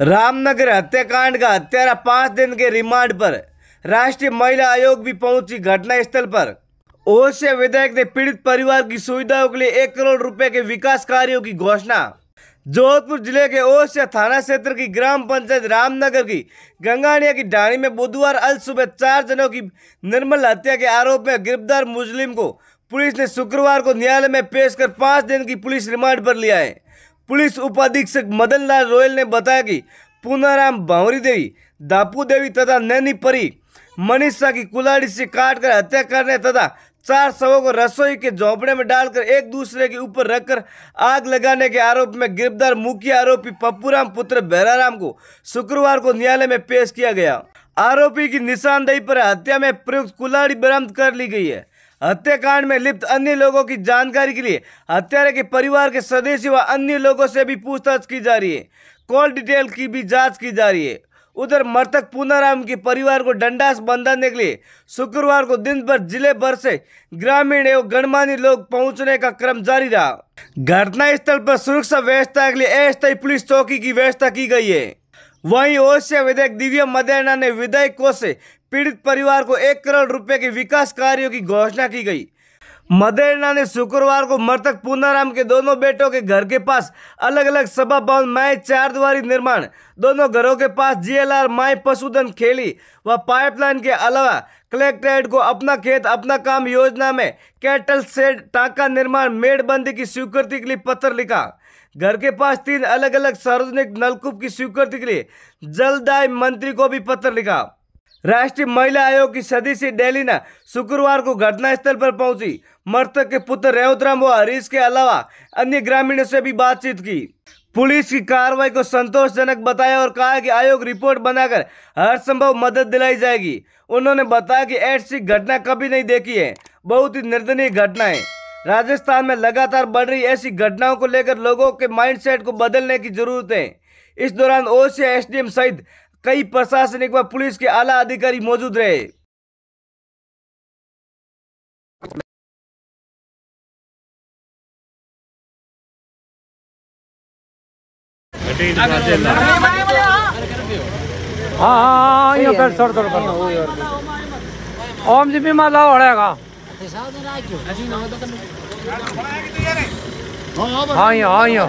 रामनगर हत्याकांड का हत्यारा पाँच दिन के रिमांड पर। राष्ट्रीय महिला आयोग भी पहुँची घटनास्थल पर। ओवश्य विधायक ने पीड़ित परिवार की सुविधाओं के लिए एक करोड़ रुपए के विकास कार्यों की घोषणा। जोधपुर ज़िले के ओसिया थाना क्षेत्र की ग्राम पंचायत रामनगर की गंगानिया की ढाणी में बुधवार अल सुबह चार जनों की निर्मल हत्या के आरोप में गिरफ़्तार मुस्लिम को पुलिस ने शुक्रवार को न्यायालय में पेश कर पाँच दिन की पुलिस रिमांड पर लिया है पुलिस उपाधीक्षक मदन लाल रोयल ने बताया कि पूनाराम भावरी देवी, दापू देवी तथा नैनी परी, मनीषा की कुलाड़ी से काटकर हत्या करने तथा चार शवों को रसोई के झोंपड़े में डालकर एक दूसरे के ऊपर रखकर आग लगाने के आरोप में गिरफ़्तार मुख्य आरोपी पप्पूराम पुत्र भैराराम को शुक्रवार को न्यायालय में पेश किया गया। आरोपी की निशानदेही पर हत्या में प्रयुक्त कुलाड़ी बरामद कर ली गई है। हत्याकांड में लिप्त अन्य लोगों की जानकारी के लिए हत्यारे के परिवार के सदस्य व अन्य लोगों से भी पूछताछ की जा रही है। कॉल डिटेल की भी जाँच की जा रही है। उधर मृतक पूनाराम के परिवार को डंडास बंधाने के लिए शुक्रवार को दिन भर ज़िले भर से ग्रामीण एवं गणमान्य लोग पहुँचने का क्रम जारी रहा। घटना स्थल पर सुरक्षा व्यवस्था के लिए अस्थायी पुलिस चौकी की व्यवस्था की गई है। वहीं ओसिया विधायक दिव्या मदेना ने विधायकों से पीड़ित परिवार को एक करोड़ रुपए के विकास कार्यों की घोषणा की गई। मदेरना ने शुक्रवार को मृतक पूनाराम के दोनों बेटों के घर के पास अलग अलग सभा भवन माए चार द्वारी निर्माण। दोनों घरों के पास जीएलआर माए पशुधन खेली व पाइपलाइन के अलावा कलेक्ट्रेट को अपना खेत, अपना काम योजना में कैटल सेड टाका निर्माण, मेड़बंदी की स्वीकृति के लिए पत्र लिखा। घर के पास तीन अलग अलग सार्वजनिक नलकूप की स्वीकृति के लिए जलदाय मंत्री को भी पत्र लिखा। राष्ट्रीय महिला आयोग की सदस्य डेलिना शुक्रवार को घटनास्थल पर पहुँची। मृतक के पुत्र रेवतराम व हरीश के अलावा अन्य ग्रामीणों से भी बातचीत की। पुलिस की कार्रवाई को संतोषजनक बताया और कहा कि आयोग रिपोर्ट बनाकर हर संभव मदद दिलाई जाएगी। उन्होंने बताया कि ऐसी घटना कभी नहीं देखी है। बहुत ही निर्दनीय घटना है। राजस्थान में लगातार बढ़ रही ऐसी घटनाओं को लेकर लोगों के माइंडसेट को बदलने की ज़रूरत है। इस दौरान ओसिया एसडीएम सहित कई प्रशासनिक व पुलिस के आला अधिकारी मौजूद रहे। हाँ हाँ हाँ ओम जी भी माला होड़ेगा हाँ यहाँ हाँ यहाँ।